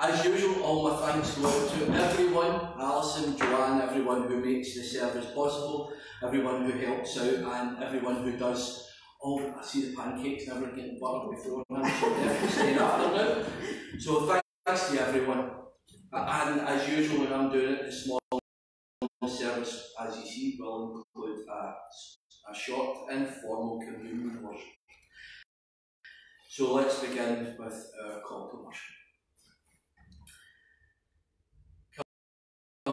As usual, all my thanks go out to everyone, Alison, Joanne, everyone who makes the service possible, everyone who helps out, and everyone who does Oh, I see the pancakes never getting buttered before now, so staying after now. So thanks to everyone. And as usual, when I'm doing it, the small service, as you see, will include a, a short informal communion worship. So let's begin with our call to worship.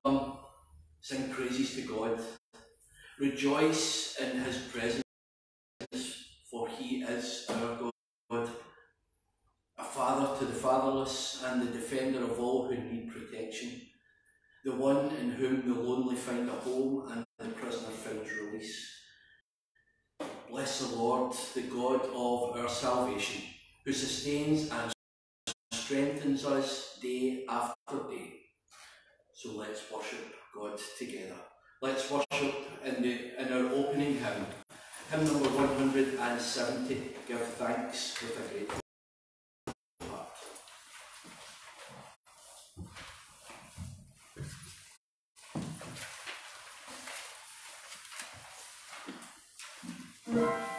Come, sing praises to God. Rejoice in His presence for he is our God, a father to the fatherless and the defender of all who need protection, the one in whom the lonely find a home and the prisoner finds release. Bless the Lord, the God of our salvation, who sustains and strengthens us day after day. So let's worship God together. Let's worship in, the, in our opening hymn. Hymn number 170, Give Thanks with a Grateful Heart. Mm.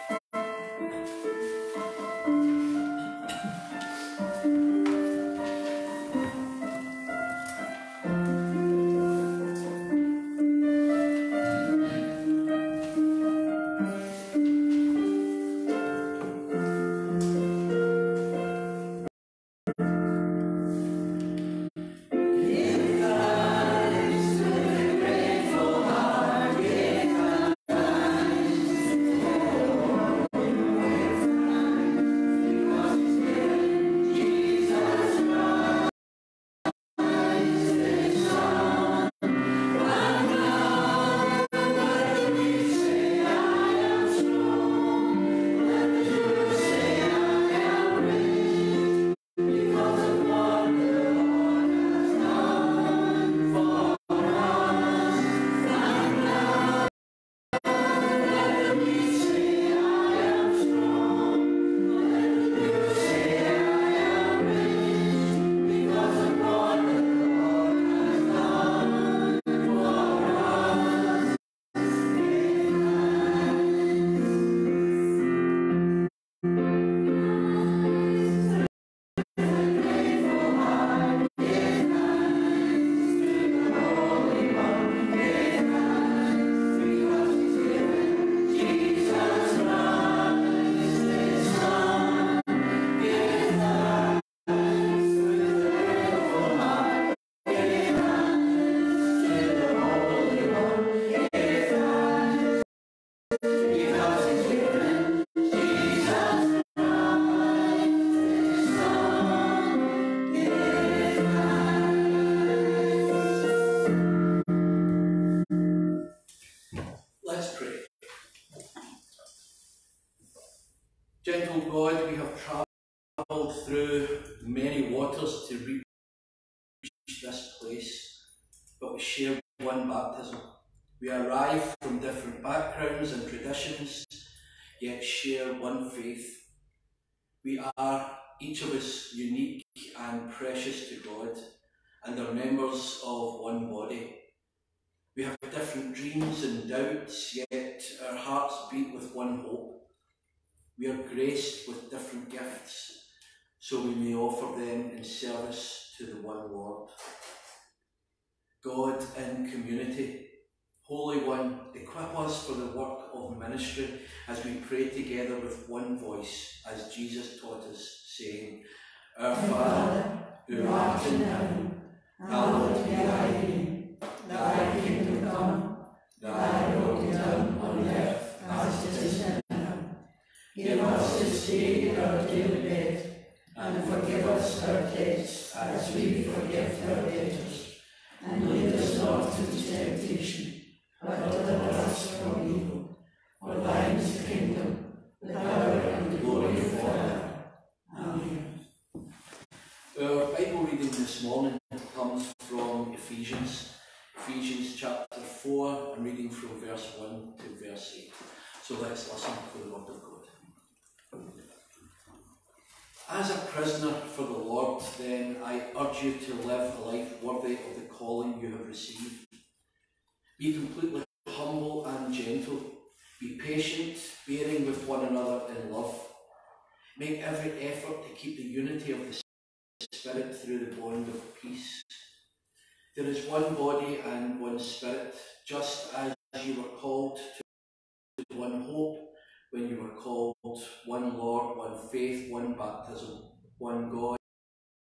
Gentle God, we have travelled through many waters to reach this place, but we share one baptism. We arrive from different backgrounds and traditions, yet share one faith. We are, each of us, unique and precious to God, and are members of one body. We have different dreams and doubts, yet our hearts beat with one hope so we may offer them in service to the one Lord. God in community, Holy One, equip us for the work of ministry as we pray together with one voice, as Jesus taught us, saying, Our Father, who art in heaven, hallowed be thy name. Thy kingdom come, thy will be done on earth as it is in heaven. Give us this day our daily bread, and forgive us our debts as we forgive our debtors. And lead us not into temptation, but deliver us from evil. For thine is the kingdom, the power, and the glory forever. Amen. Our Bible reading this morning comes from Ephesians, Ephesians chapter 4, and reading from verse 1 to verse 8. So let's listen to the word of God. As a prisoner for the Lord, then, I urge you to live a life worthy of the calling you have received. Be completely humble and gentle. Be patient, bearing with one another in love. Make every effort to keep the unity of the Spirit through the bond of peace. There is one body and one Spirit, just as you were called to one hope when you were called, one Lord, one faith, one baptism, one God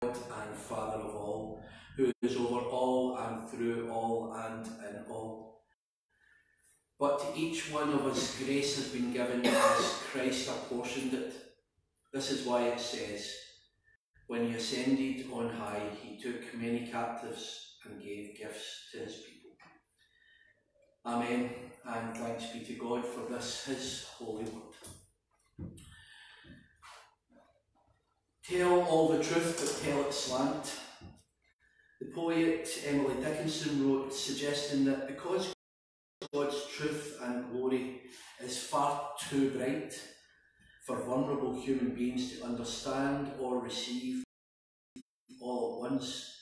and Father of all, who is over all and through all and in all. But to each one of us grace has been given as Christ apportioned it. This is why it says, When he ascended on high, he took many captives and gave gifts to his people. Amen, and thanks be to God for this, his holy word. Tell all the truth, but tell it slant. The poet Emily Dickinson wrote, suggesting that because God's truth and glory is far too bright for vulnerable human beings to understand or receive all at once,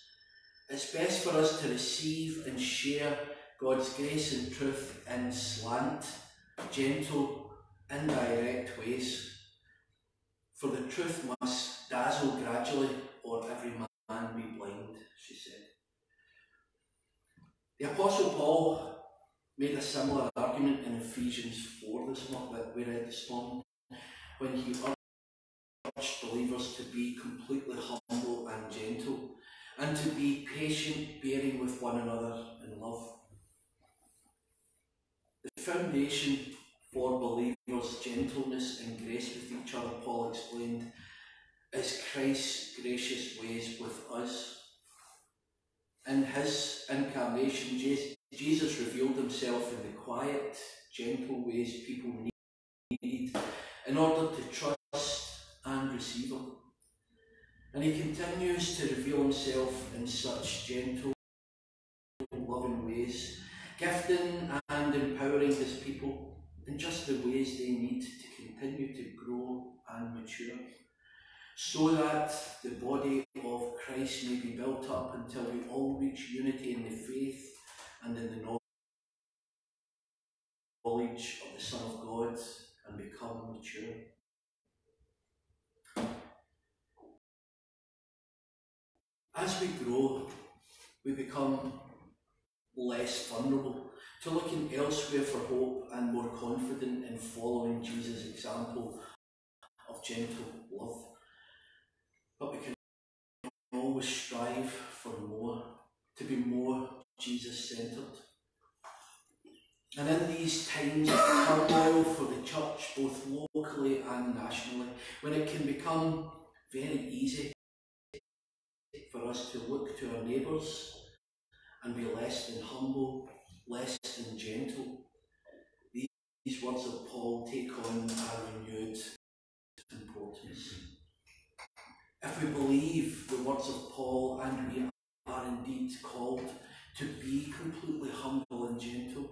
it's best for us to receive and share God's grace and truth in slant, gentle, indirect ways. For the truth must dazzle gradually, or every man be blind, she said. The Apostle Paul made a similar argument in Ephesians 4 this month that we read this morning, when he urged believers to be completely humble and gentle, and to be patient, bearing with one another in love. The foundation for believers' gentleness and grace with each other, Paul explained, is Christ's gracious ways with us. In his incarnation, Jesus revealed himself in the quiet, gentle ways people need in order to trust and receive him. And he continues to reveal himself in such gentle, loving ways gifting and empowering his people in just the ways they need to continue to grow and mature, so that the body of Christ may be built up until we all reach unity in the faith and in the knowledge of the Son of God and become mature. As we grow, we become less vulnerable, to looking elsewhere for hope and more confident in following Jesus' example of gentle love. But we can always strive for more, to be more Jesus centred. And in these times of turmoil for the church, both locally and nationally, when it can become very easy for us to look to our neighbours and be less than humble, less than gentle. These, words of Paul take on a renewed importance. If we believe the words of Paul and we are indeed called to be completely humble and gentle,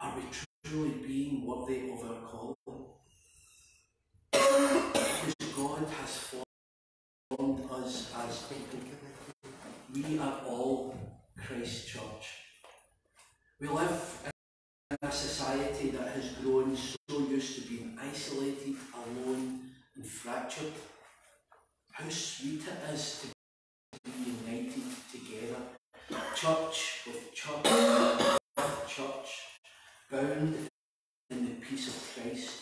are we truly being worthy of our calling? Because God has formed us as people. We are all Christ Church. We live in a society that has grown so used to being isolated, alone, and fractured. How sweet it is to be united together, church with church, with church, bound in the peace of Christ.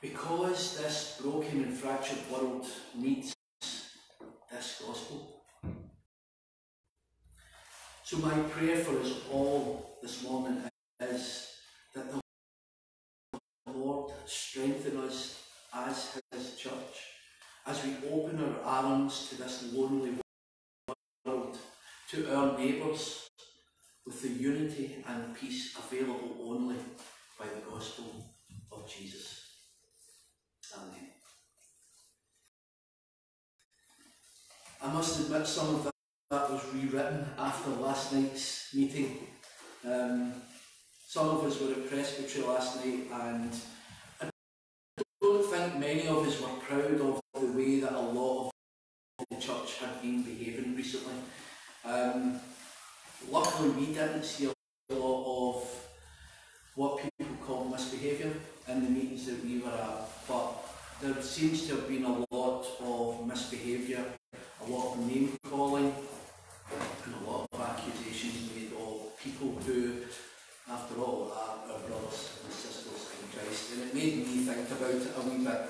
Because this broken and fractured world needs this gospel. So my prayer for us all this morning is that the Lord strengthen us as His church, as we open our arms to this lonely world, to our neighbours, with the unity and peace available only by the gospel of Jesus. Amen. I must admit some of that that was rewritten after last night's meeting. Um, some of us were at presbytery last night and I don't think many of us were proud of the way that a lot of the church have been behaving recently. Um, luckily, we didn't see a lot of what people call misbehaviour in the meetings that we were at, but there seems to have been a lot of misbehaviour, a lot of name calling, and a lot of accusations made of people who, after all, are our brothers and sisters in Christ. And it made me think about it a wee bit.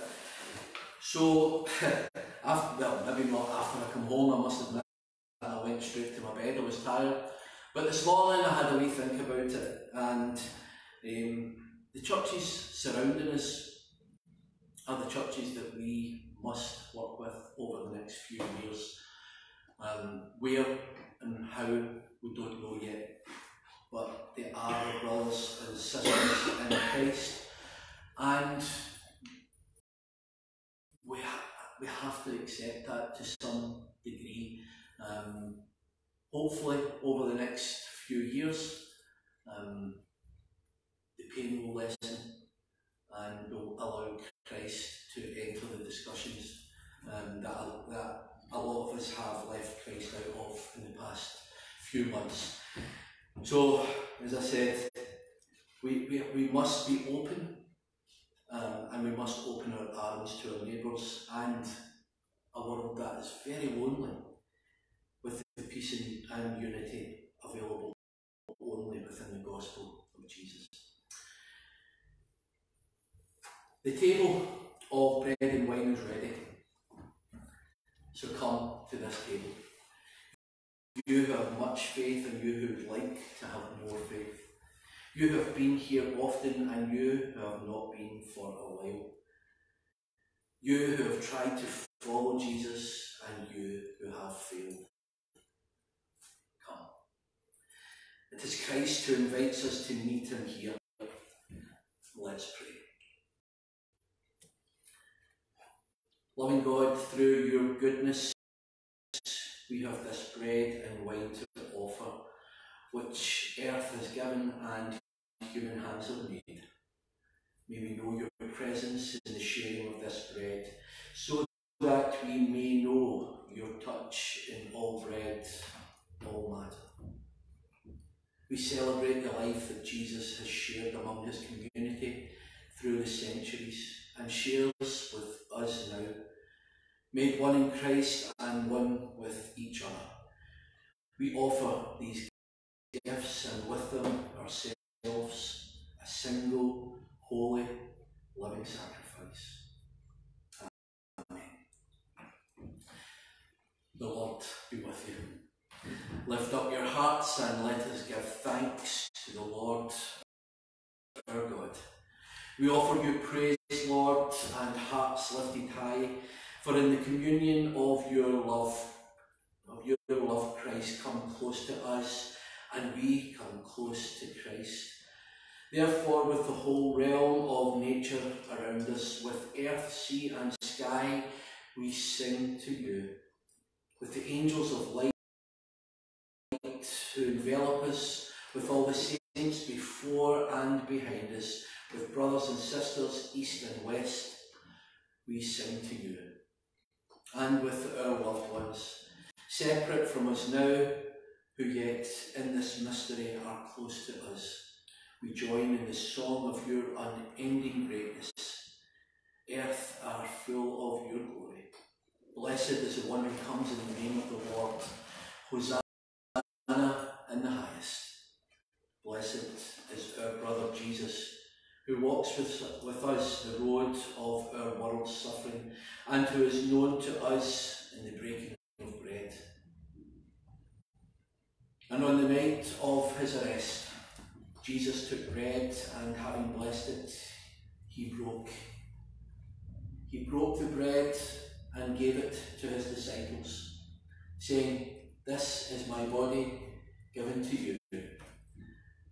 So, after, well, maybe not after I come home, I must admit I went straight to my bed, I was tired. But this morning I had a wee think about it, and um, the churches surrounding us are the churches that we must work with over the next few years. Um, where and how, we don't know yet. But they are brothers and sisters in Christ. And we, ha- we have to accept that to some degree. Um, hopefully, over the next few years, um, the pain will lessen and will allow Christ to enter the discussions um, that, that a lot of us have left Christ out of in the past few months. So, as I said, we, we, we must be open um, and we must open our arms to our neighbours and a world that is very lonely with the peace and unity available only within the gospel of Jesus. The table of bread and wine is ready. So come to this table. You who have much faith and you who would like to have more faith. You have been here often and you have not been for a while. You who have tried to follow Jesus and you who have failed. Come. It is Christ who invites us to meet him here. Let's pray. Loving God, through your goodness, we have this bread and wine to offer, which earth has given and human hands have made. May we know your presence in the sharing of this bread, so that we may know your touch in all bread, all matter. We celebrate the life that Jesus has shared among his community through the centuries and shares with us now, made one in Christ and one with each other. We offer these gifts and with them ourselves a single, holy, living sacrifice. Amen. The Lord be with you. Lift up your hearts and let us give thanks to the Lord our God. We offer you praise, Lord, and hearts lifted high, for in the communion of your love, of your love, Christ, come close to us, and we come close to Christ. Therefore, with the whole realm of nature around us, with earth, sea, and sky, we sing to you. With the angels of light who envelop us, with all the saints before and behind us, with brothers and sisters east and west, we sing to you. And with our loved ones, separate from us now, who yet in this mystery are close to us, we join in the song of your unending greatness. Earth are full of your glory. Blessed is the one who comes in the name of the Lord. Hosanna in the highest. Blessed is our brother Jesus who walks with, with us the road of our world's suffering, and who is known to us in the breaking of bread. And on the night of his arrest, Jesus took bread, and having blessed it, he broke. He broke the bread and gave it to his disciples, saying, This is my body given to you.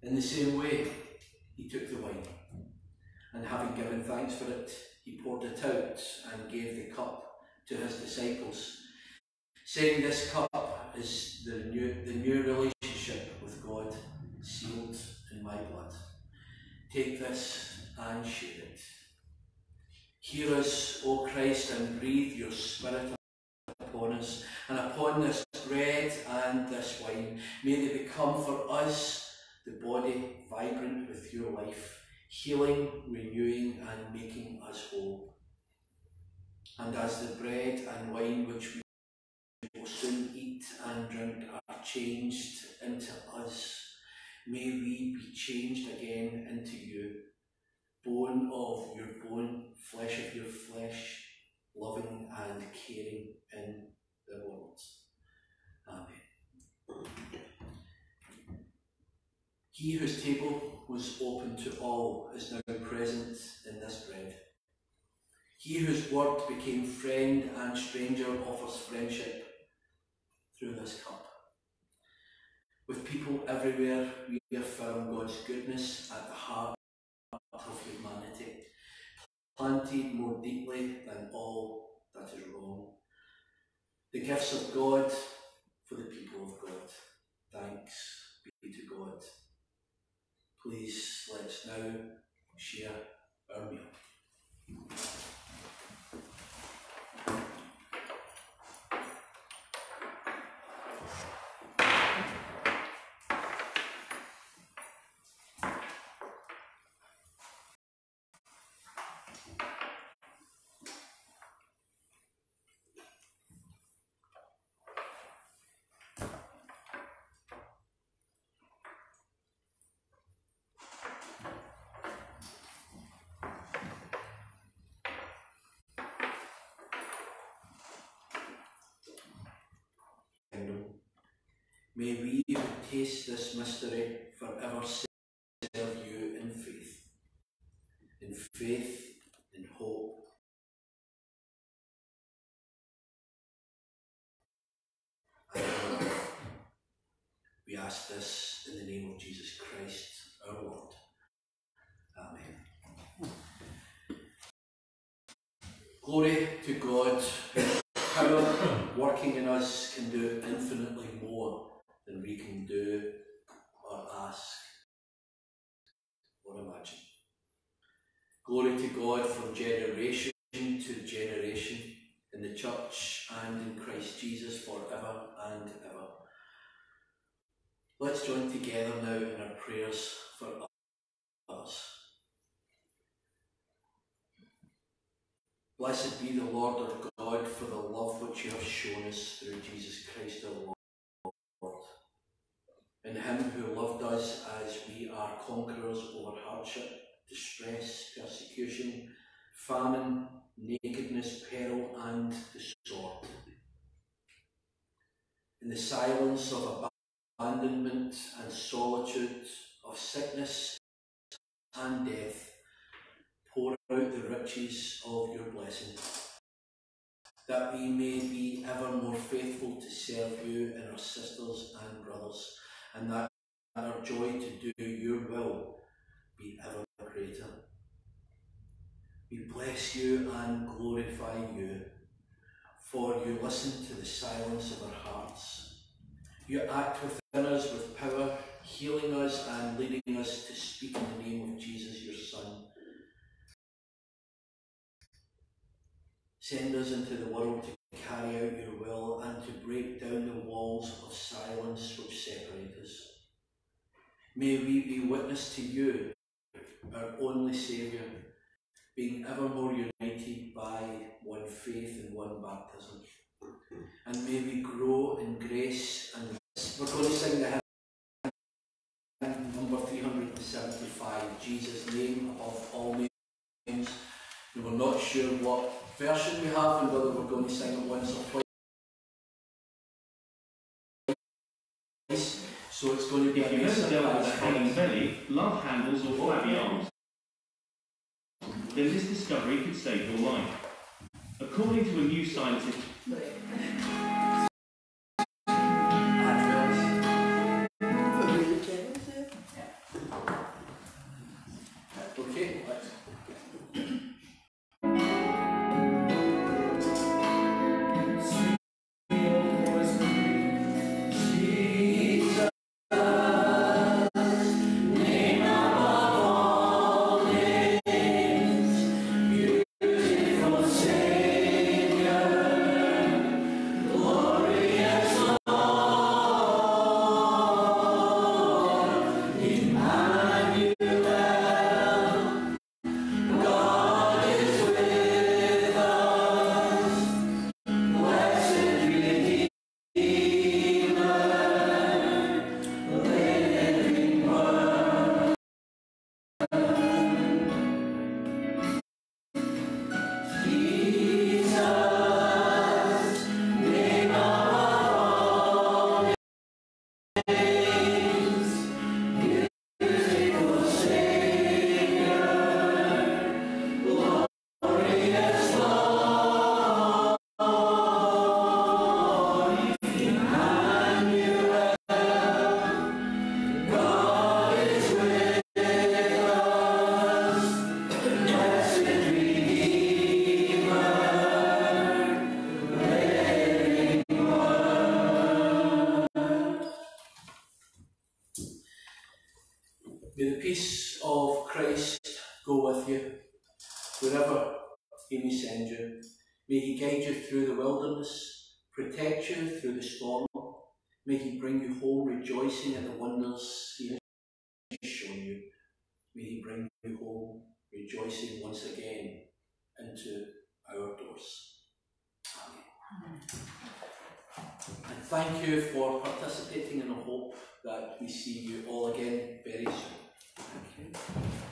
In the same way, he took the wine and having given thanks for it, he poured it out and gave the cup to his disciples, saying, This cup is the new, the new relationship with God, sealed in my blood. Take this and share it. Hear us, O Christ, and breathe your Spirit upon upon us and upon this bread and this wine. May they become for us the body vibrant with your life, healing, renewing, and making us whole. And as the bread and wine which we soon eat and drink are changed into us, may we be changed again into you, bone of your bone, flesh of your flesh, loving and caring in the world. Amen. He whose table was open to all is now present in this bread. He whose word became friend and stranger offers friendship through this cup. With people everywhere, we affirm God's goodness at the heart of humanity, planted more deeply than all that is wrong. The gifts of God for the people of God. Thanks be to God. Please let's now share our meal. May we taste this mystery forever serve you in faith, in faith, in hope. We ask this in the name of Jesus Christ, our Lord. Amen. Glory to God, power working in us can do infinitely more than we can do or ask or imagine. Glory to God from generation to generation in the church and in Christ Jesus forever and ever. Let's join together now in our prayers for us. Blessed be the Lord our God for the love which you have shown us through Jesus Christ our Lord. In him who loved us as we are conquerors over hardship, distress, persecution, famine, nakedness, peril, and the sword. In the silence of abandonment and solitude, of sickness and death, pour out the riches of your blessing, that we may be ever more faithful to serve you and our sisters and brothers, and that our joy to do your will be ever greater. We bless you and glorify you, for you listen to the silence of our hearts. You act within us with power, healing us and leading us to speak in the name of Jesus, your Son. Send us into the world to carry out your will and to break down the walls of silence which separate us. May we be witness to you, our only Saviour, being ever more united by one faith and one baptism. And may we grow in grace and we're going to sing the hymn number 375, Jesus' name above all names. We're not sure what version we have and whether we're going to sing it once or twice. So it's going to be If a you've ever dealt with a hanging belly, love handles or flabby arms, then this discovery could save your life. According to a new scientific May the peace of Christ go with you wherever he may send you. May he guide you through the wilderness, protect you through the storm. May he bring you home rejoicing at the wonders he has shown you. May he bring you home rejoicing once again into our doors. Amen. And thank you for participating in the hope that we see you all again very soon. Thank you.